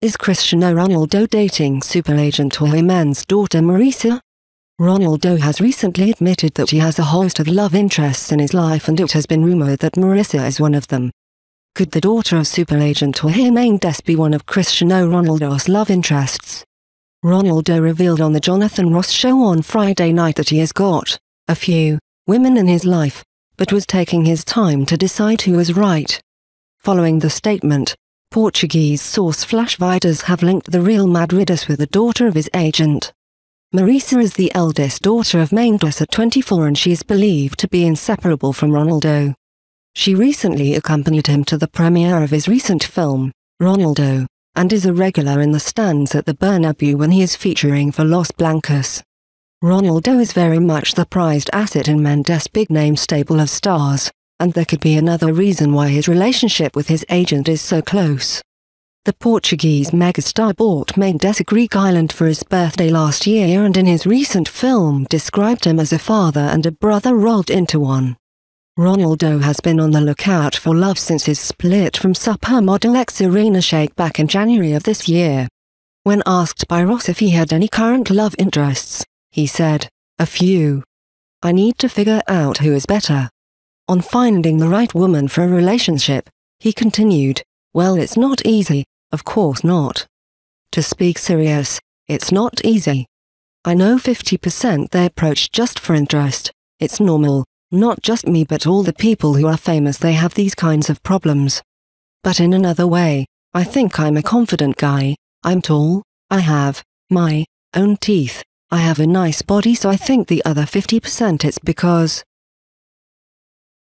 Is Cristiano Ronaldo dating superagent Jorge Mendes' daughter Marisa? Ronaldo has recently admitted that he has a host of love interests in his life and it has been rumored that Marisa is one of them. Could the daughter of Super superagent Jorge Mendes be one of Cristiano Ronaldo's love interests? Ronaldo revealed on the Jonathan Ross show on Friday night that he has got a few women in his life, but was taking his time to decide who was right. Following the statement, Portuguese source Flash Vidas have linked the Real Madridist with the daughter of his agent. Marisa is the eldest daughter of Mendes at 24 and she is believed to be inseparable from Ronaldo. She recently accompanied him to the premiere of his recent film, Ronaldo, and is a regular in the stands at the Bernabeu when he is featuring for Los Blancos. Ronaldo is very much the prized asset in Mendes' big-name stable of stars, and there could be another reason why his relationship with his agent is so close. The Portuguese megastar bought Mendes a Greek island for his birthday last year and in his recent film described him as a father and a brother rolled into one. Ronaldo has been on the lookout for love since his split from supermodel ex-Irina Shayk back in January of this year. When asked by Ross if he had any current love interests, he said, a few. I need to figure out who is better. On finding the right woman for a relationship, he continued, well it's not easy, of course not. To speak serious, it's not easy. I know 50% they approach just for interest, it's normal, not just me but all the people who are famous they have these kinds of problems. But in another way, I think I'm a confident guy, I'm tall, I have, my, own teeth, I have a nice body so I think the other 50% it's because,